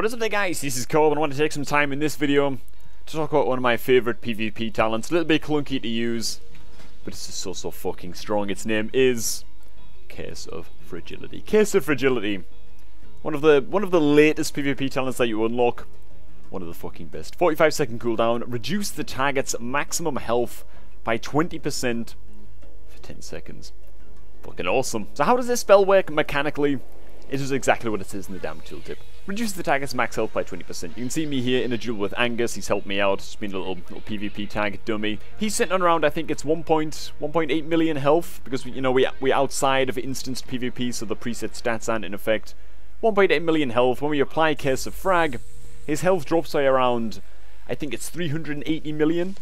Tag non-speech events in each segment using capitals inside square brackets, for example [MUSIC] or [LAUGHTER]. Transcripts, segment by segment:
What is up there guys, this is Cobb and I want to take some time in this video to talk about one of my favourite PvP talents. A little bit clunky to use, but it's just so so fucking strong. Its name is Curse of Fragility. Curse of Fragility. One of the one of the latest PvP talents that you unlock. One of the fucking best. 45 second cooldown, reduce the target's maximum health by 20% for 10 seconds. Fucking awesome. So how does this spell work mechanically? It is exactly what it says in the damn tooltip. Reduces the target's max health by 20%. You can see me here in a duel with Angus. He's helped me out. It's been a little, little PvP tag dummy. He's sitting on around, I think it's 1.8 million health because, we, you know, we, we're outside of instanced PvP, so the preset stats aren't in effect. 1.8 million health. When we apply Curse of Frag, his health drops by around, I think it's 380 million,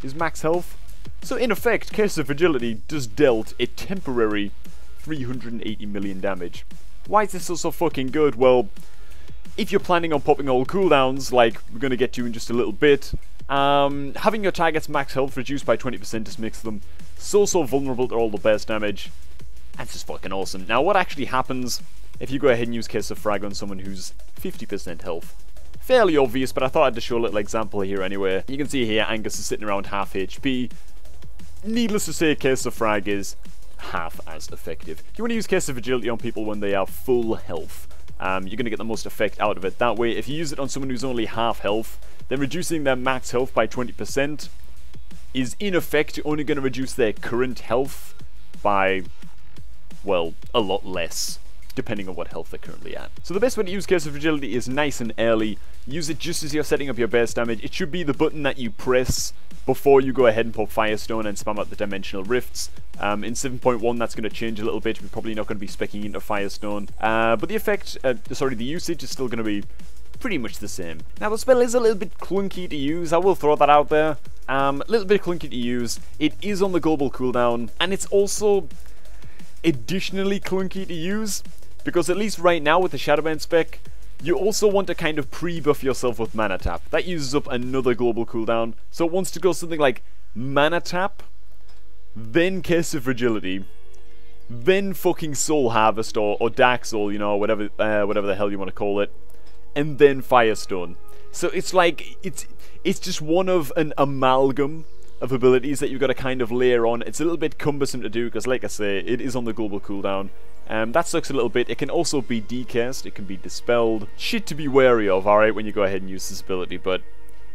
his max health. So in effect, Curse of Fragility does dealt a temporary 380 million damage. Why is this so, so fucking good? Well, if you're planning on popping all cooldowns, like we're going to get to in just a little bit, um, having your target's max health reduced by 20% just makes them so, so vulnerable to all the burst damage. That's just fucking awesome. Now, what actually happens if you go ahead and use Curse of Frag on someone who's 50% health? Fairly obvious, but I thought I'd just show a little example here anyway. You can see here Angus is sitting around half HP. Needless to say, Curse of Frag is half as effective. You want to use Curse of Fragility on people when they are full health. Um, you're going to get the most effect out of it that way. If you use it on someone who's only half health, then reducing their max health by 20% is in effect only going to reduce their current health by, well, a lot less depending on what health they're currently at. So the best way to use Curse of Fragility is nice and early. Use it just as you're setting up your base damage. It should be the button that you press before you go ahead and pop Firestone and spam out the Dimensional Rifts. Um, in 7.1 that's going to change a little bit. We're probably not going to be specking into Firestone. Uh, but the effect, uh, sorry, the usage is still going to be pretty much the same. Now the spell is a little bit clunky to use, I will throw that out there. Um, a little bit clunky to use. It is on the global cooldown, and it's also additionally clunky to use. Because at least right now with the Shadowburn spec, you also want to kind of pre-buff yourself with Mana Tap. That uses up another global cooldown. So it wants to go something like Mana Tap, then Curse of Fragility, then fucking Soul Harvest or, or Dark Soul, you know, whatever uh, whatever the hell you want to call it, and then Firestone. So it's like it's it's just one of an amalgam of abilities that you've got to kind of layer on. It's a little bit cumbersome to do because, like I say, it is on the global cooldown. Um, that sucks a little bit. It can also be decast, it can be dispelled. Shit to be wary of, alright, when you go ahead and use this ability, but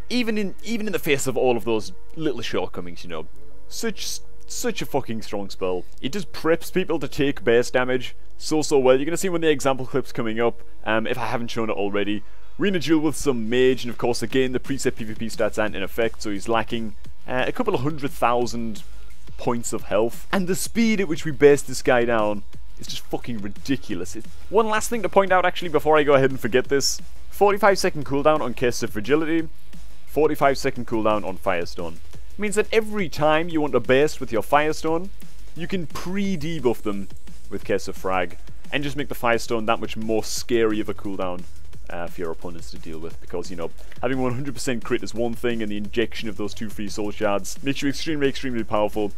even in even in the face of all of those little shortcomings, you know, such such a fucking strong spell. It just preps people to take base damage so so well. You're gonna see when the example clip's coming up, um, if I haven't shown it already. Gonna duel with some mage, and of course again the preset PvP stats aren't in effect, so he's lacking uh, a couple of hundred thousand points of health. And the speed at which we base this guy down is just fucking ridiculous. It's One last thing to point out actually before I go ahead and forget this. 45 second cooldown on Curse of Fragility, 45 second cooldown on Firestone. It means that every time you want to burst with your Firestone, you can pre-debuff them with Curse of Frag, and just make the Firestone that much more scary of a cooldown uh, for your opponents to deal with, because, you know, having 100% crit is one thing, and the injection of those two free soul shards makes you extremely, extremely powerful.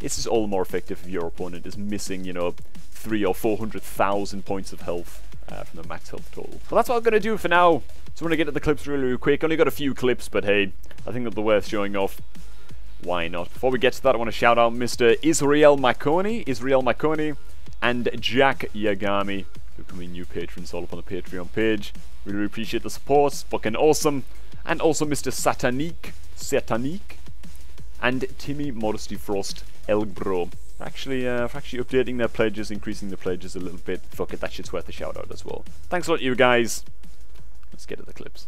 It's just all the more effective if your opponent is missing, you know, three or four hundred thousand points of health uh, from the max health total. Well, that's what I'm going to do for now. So I'm going to get to the clips really, really quick. Only got a few clips, but hey, I think that they're worth showing off. Why not? Before we get to that, I want to shout out Mr. Israel Makoni, Israel Makoni, and Jack Yagami, becoming new patrons all up on the Patreon page. Really, appreciate the support. It's fucking awesome. And also Mr. Satanique, Satanique, and Timmy Modesty Frost, Elgbro actually uh, for actually updating their pledges, increasing the pledges a little bit. Fuck it, that shit's worth a shout out as well. Thanks a lot, you guys. Let's get to the clips.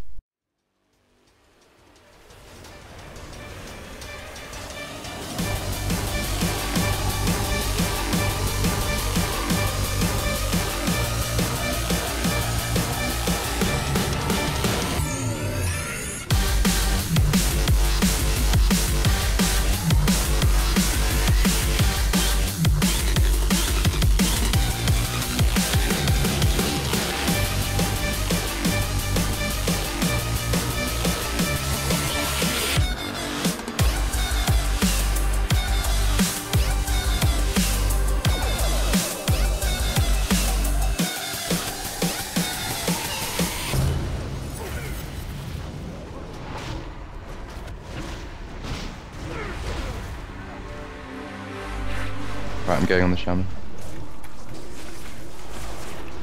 I'm going on the shaman.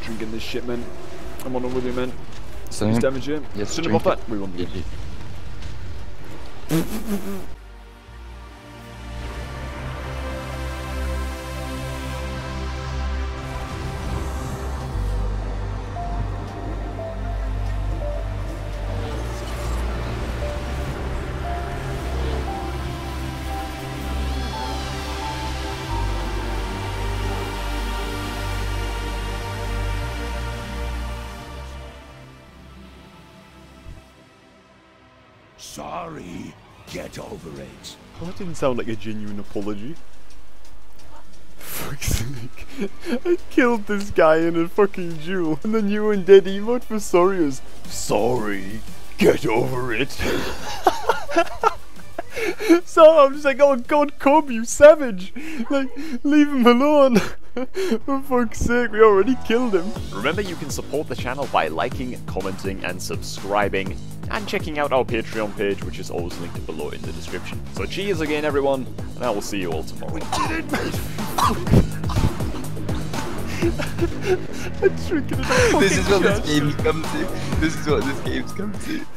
Drinking this shit, man. I'm on with you, man. Him. damage here. Yes, have drink off that. We won the game. Sorry. Get over it. Oh, that didn't sound like a genuine apology. Fuck's sake. I killed this guy in a fucking duel, and then you and dead emote for sorry was sorry. Get over it. [LAUGHS] so I'm just like, oh god, Cobb, you savage! Like, leave him alone. [LAUGHS] For fuck's sake, we already killed him. Remember, you can support the channel by liking, commenting, and subscribing, and checking out our Patreon page, which is always linked below in the description. So cheers again, everyone, and I will see you all tomorrow. We did it, mate! I'm drinking it This is what this game's come to. This is what this game's come to.